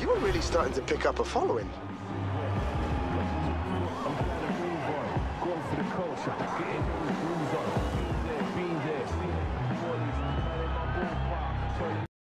You were really starting to pick up a following. For the culture.